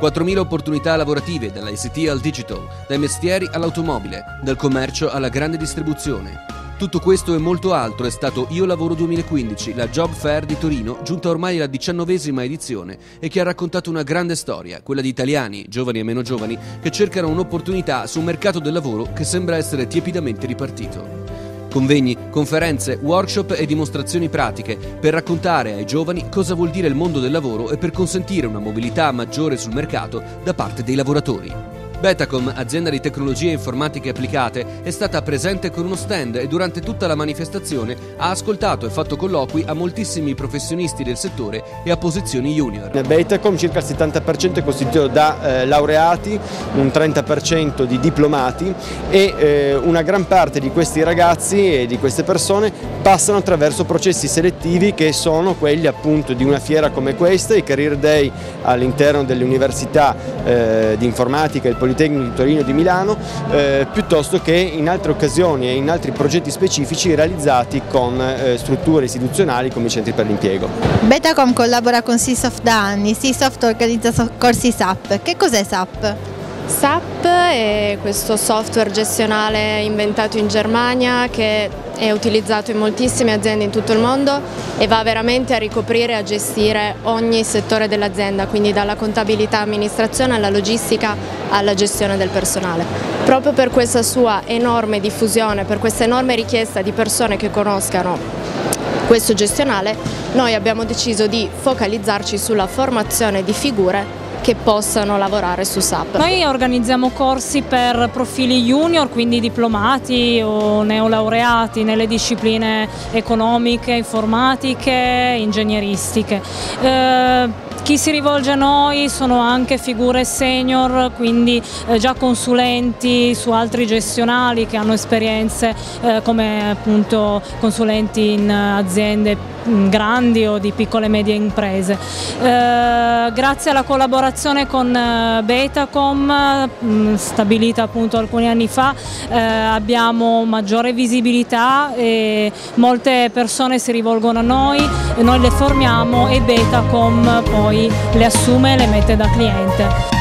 4.000 opportunità lavorative dall'ICT al digital, dai mestieri all'automobile, dal commercio alla grande distribuzione. Tutto questo e molto altro è stato Io Lavoro 2015, la Job Fair di Torino, giunta ormai alla diciannovesima edizione e che ha raccontato una grande storia, quella di italiani, giovani e meno giovani, che cercano un'opportunità su un mercato del lavoro che sembra essere tiepidamente ripartito. Convegni, conferenze, workshop e dimostrazioni pratiche per raccontare ai giovani cosa vuol dire il mondo del lavoro e per consentire una mobilità maggiore sul mercato da parte dei lavoratori. Betacom, azienda di tecnologie informatiche applicate, è stata presente con uno stand e durante tutta la manifestazione ha ascoltato e fatto colloqui a moltissimi professionisti del settore e a posizioni junior. Betacom circa il 70% è costituito da eh, laureati, un 30% di diplomati e eh, una gran parte di questi ragazzi e di queste persone passano attraverso processi selettivi che sono quelli appunto di una fiera come questa, i Career Day all'interno delle università eh, di informatica e il Politecnico di Torino e di Milano, eh, piuttosto che in altre occasioni e in altri progetti specifici realizzati con eh, strutture istituzionali come i centri per l'impiego. Betacom collabora con Seasoft da anni, Seasoft organizza corsi SAP. Che cos'è SAP? SAP è questo software gestionale inventato in Germania che è utilizzato in moltissime aziende in tutto il mondo e va veramente a ricoprire e a gestire ogni settore dell'azienda, quindi dalla contabilità amministrazione alla logistica alla gestione del personale. Proprio per questa sua enorme diffusione, per questa enorme richiesta di persone che conoscano questo gestionale, noi abbiamo deciso di focalizzarci sulla formazione di figure che possano lavorare su SAP. Noi organizziamo corsi per profili junior, quindi diplomati o neolaureati nelle discipline economiche, informatiche, ingegneristiche. Eh, chi si rivolge a noi sono anche figure senior, quindi eh, già consulenti su altri gestionali che hanno esperienze eh, come appunto consulenti in aziende grandi o di piccole e medie imprese. Eh, grazie alla collaborazione con eh, Betacom, mm, stabilita appunto alcuni anni fa, eh, abbiamo maggiore visibilità e molte persone si rivolgono a noi, noi le formiamo e Betacom poi le assume e le mette da cliente.